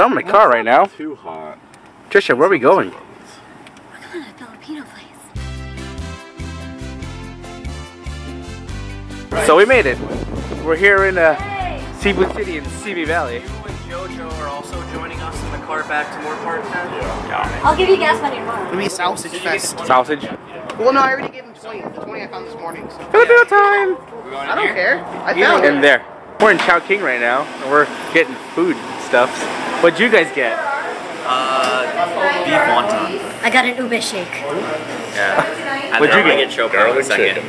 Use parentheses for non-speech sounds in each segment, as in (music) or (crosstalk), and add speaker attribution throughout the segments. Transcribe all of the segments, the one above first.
Speaker 1: So I'm in the car right now.
Speaker 2: Too hot.
Speaker 1: Trisha, where are we going?
Speaker 3: We're going to a Filipino place.
Speaker 1: So we made it. We're here in uh, Seafood City in Simi Valley.
Speaker 4: You and JoJo are also joining us in the car back to Moorpark Town. Yeah.
Speaker 3: I'll give you gas money tomorrow.
Speaker 5: It'll be sausage fest.
Speaker 1: Sausage.
Speaker 5: Well, no, I already gave him 20. The 20 I found this morning. So.
Speaker 1: Filipino time!
Speaker 5: I don't care. I found
Speaker 1: In
Speaker 5: it.
Speaker 1: there. We're in Chowking right now, and we're getting food stuff. What'd you guys get?
Speaker 4: Uh, beef wonton.
Speaker 3: I got an ube shake.
Speaker 4: Yeah.
Speaker 1: What'd you get?
Speaker 4: get choked out in a second.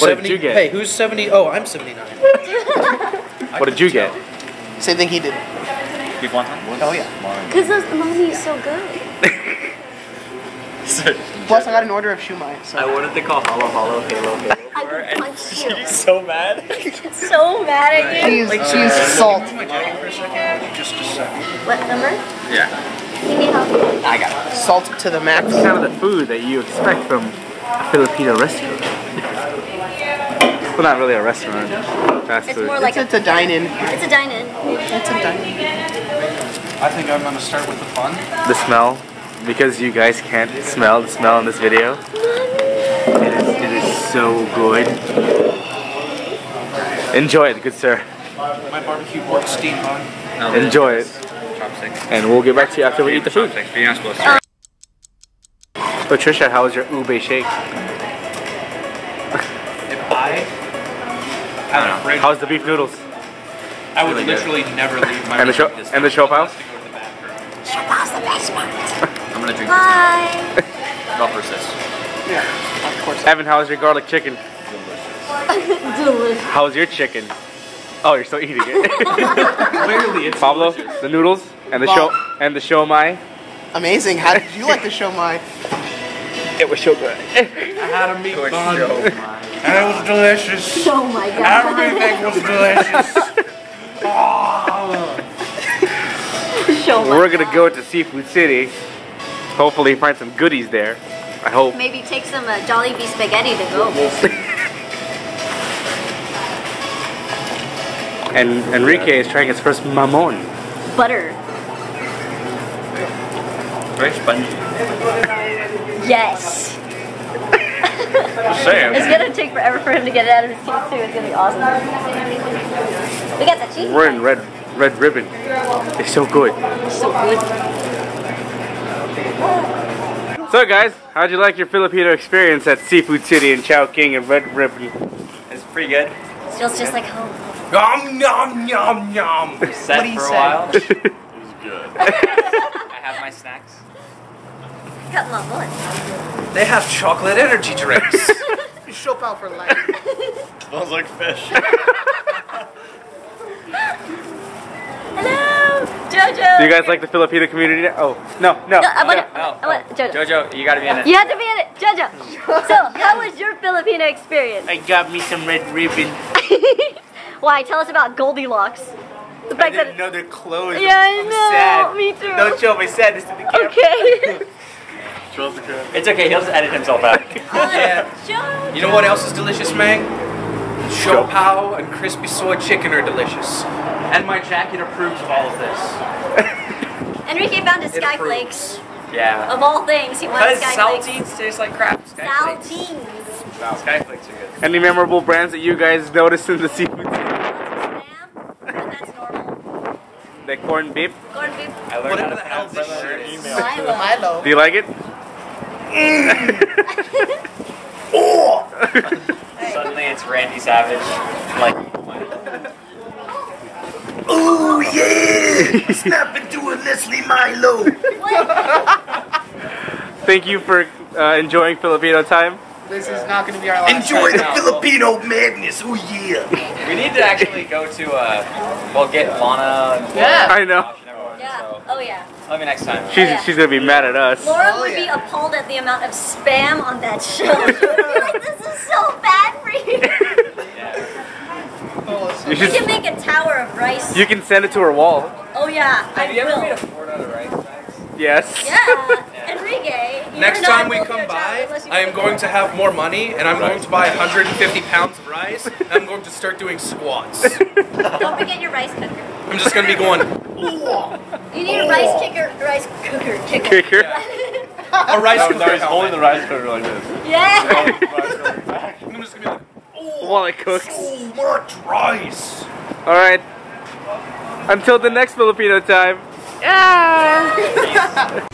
Speaker 1: What did you get?
Speaker 6: Hey, who's 70? Oh, I'm 79. (laughs)
Speaker 1: What did you get?
Speaker 5: Same thing he did.
Speaker 4: Beef wonton?
Speaker 5: Oh, yeah.
Speaker 3: Because those mami is so good. (laughs)
Speaker 5: Plus, I got an order of shumai. So.
Speaker 4: I wanted to call Halo Halo Halo Halo. (laughs)
Speaker 3: I
Speaker 4: her, and
Speaker 3: you.
Speaker 4: She's so mad.
Speaker 3: so mad at you.
Speaker 5: She's, she's salt.
Speaker 6: Just a second.
Speaker 3: What number?
Speaker 4: yeah.
Speaker 3: You need help?
Speaker 4: I got it.
Speaker 5: Salt to the max.
Speaker 1: It's kind of the food that you expect from a Filipino restaurant. well, not really a restaurant. Fast
Speaker 3: It's
Speaker 1: food.
Speaker 3: more like
Speaker 5: It's,
Speaker 3: a,
Speaker 5: it's a dine-in.
Speaker 3: it's a dine-in.
Speaker 5: It's a dine-in.
Speaker 6: I think I'm gonna start with the fun.
Speaker 1: the smell, because you guys can't smell the smell in this video. It is, it is so good. Enjoy it, good sir.
Speaker 6: My barbecue pork steam bun.
Speaker 4: Oh,
Speaker 1: Enjoy it.
Speaker 4: Chopsticks.
Speaker 1: And we'll get back to you after we eat the food.
Speaker 4: Chopsticks, but you're not supposed to.
Speaker 1: So Trisha, how was your ube shake?
Speaker 6: If I had a fridge,
Speaker 1: How's the beef noodles?
Speaker 6: I would
Speaker 4: really good.
Speaker 6: literally never leave my
Speaker 1: And the show
Speaker 6: this
Speaker 1: and the siopao?
Speaker 6: unless to go to the.
Speaker 4: I'm gonna drink
Speaker 3: Bye.
Speaker 4: this. Go for sis.
Speaker 5: Yeah, of course.
Speaker 1: Evan, how's your garlic chicken? (laughs)
Speaker 3: Delicious.
Speaker 1: How's your chicken? Oh, you're still eating it. (laughs)
Speaker 6: Clearly, it's
Speaker 1: Pablo, the noodles and the show and the siomai.
Speaker 5: Amazing. How did you like the show shumai?
Speaker 1: It was so good.
Speaker 6: I had a meat bun, and it was delicious.
Speaker 3: Oh my god.
Speaker 6: Everything was delicious. (laughs)
Speaker 3: Show
Speaker 1: We're gonna go to Seafood City. Hopefully, find some goodies there. I hope.
Speaker 3: Maybe take some uh, Jollibee spaghetti to go.
Speaker 1: And Enrique is trying his first mamon.
Speaker 3: Butter.
Speaker 4: Very spongy.
Speaker 3: Yes.
Speaker 4: Just saying.
Speaker 3: It's gonna take forever for him to get it out of his teeth too. It's gonna be awesome. We got the cheese.
Speaker 1: We're in red red ribbon. It's so good.
Speaker 3: It's so good.
Speaker 1: So guys, how'd you like your Filipino experience at Seafood City in Chowking and Red Ribbon?
Speaker 4: It's pretty good.
Speaker 3: Feels just like home.
Speaker 6: Yum yum yum yum.
Speaker 4: Set
Speaker 5: What he
Speaker 4: for a
Speaker 5: said.
Speaker 4: while.
Speaker 2: It was good. (laughs)
Speaker 4: I have my snacks.
Speaker 3: Got my butt.
Speaker 6: They have chocolate energy drinks. (laughs)
Speaker 5: You shop out for life.
Speaker 2: Smells like fish.
Speaker 3: Hello, Jojo.
Speaker 1: Do you guys like the Filipino community? Oh, no, no.
Speaker 3: No, I want
Speaker 1: no.
Speaker 4: No.
Speaker 3: I want Jojo.
Speaker 4: Jojo, you gotta be in it.
Speaker 3: You have to be in it, Jojo. (laughs) So, how was your Filipino experience?
Speaker 1: I got me some red ribbon.
Speaker 3: Why? Tell us about Goldilocks. The
Speaker 1: I
Speaker 3: fact
Speaker 1: didn't
Speaker 3: that.
Speaker 1: know their clothes.
Speaker 3: Yeah, I
Speaker 1: I'm
Speaker 3: know.
Speaker 1: sad.
Speaker 3: Me too.
Speaker 1: Don't show my sadness to the camera.
Speaker 3: Okay. (laughs)
Speaker 2: Show us the camera.
Speaker 4: It's okay, he'll just edit himself out. (laughs)
Speaker 6: yeah. You know what else is delicious, Mang? Siopao and crispy soy chicken are delicious. And my jacket approves of all of this. (laughs)
Speaker 3: Enrique found his
Speaker 6: It
Speaker 3: skyflakes.
Speaker 4: Yeah.
Speaker 3: Of all things, he wanted
Speaker 4: Because
Speaker 3: skyflakes.
Speaker 4: saltines taste like crap. Skyflakes.
Speaker 3: Saltines.
Speaker 4: No, skyflakes are good.
Speaker 1: Any memorable brands that you guys noticed in the seafood city?
Speaker 3: Spam, but that's normal.
Speaker 1: The corn beef.
Speaker 3: Corned beef.
Speaker 4: I learned
Speaker 6: Whatever
Speaker 4: how to
Speaker 6: the hell
Speaker 4: pronounce
Speaker 6: this
Speaker 4: that
Speaker 6: shit
Speaker 4: word.
Speaker 6: is.
Speaker 3: Milo.
Speaker 5: Milo.
Speaker 1: Do you like it? oh! (laughs)
Speaker 4: Suddenly it's Randy Savage. Like,
Speaker 2: Oh yeah! Snap into a Leslie Milo.
Speaker 1: Thank you for uh, enjoying Filipino time.
Speaker 5: This is not going to be our last
Speaker 2: Enjoy the
Speaker 5: time.
Speaker 2: Filipino madness. Oh yeah!
Speaker 4: we need to actually go to, uh, well, get Lana and
Speaker 5: Yeah.
Speaker 1: I know.
Speaker 4: Josh and everyone,
Speaker 3: Yeah.
Speaker 4: so
Speaker 3: Oh yeah.
Speaker 4: maybe next time.
Speaker 1: She's
Speaker 3: yeah.
Speaker 1: she's gonna be mad at us.
Speaker 3: Laura
Speaker 5: Oh,
Speaker 3: would be appalled at the amount of spam on that (laughs) show. She would be like, "This is so bad for you."
Speaker 4: Yeah.
Speaker 5: Oh, so-
Speaker 1: You should.
Speaker 3: can make a tower of rice.
Speaker 1: You can send it to her wall.
Speaker 3: Oh yeah, I
Speaker 4: Have you ever
Speaker 3: will.
Speaker 4: made a fort out of rice bags?
Speaker 1: Yes.
Speaker 3: Yeah, Enrique. you're
Speaker 6: next time we come by, I am going to have more money, and I'm going to buy 150 pounds of rice, and I'm going to start doing squats. (laughs)
Speaker 3: Don't forget your rice cooker.
Speaker 6: I'm just going to be going,
Speaker 3: You need a rice kicker, rice cooker kicker.
Speaker 1: Kicker? Yeah. (laughs)
Speaker 6: A rice cooker.
Speaker 7: No, he's holding the rice cooker like this.
Speaker 3: Yeah. (laughs)
Speaker 6: I'm just going to be like, oh,
Speaker 1: While it cooks.
Speaker 2: So much rice.
Speaker 1: All right. Until the next Filipino time. Yeah.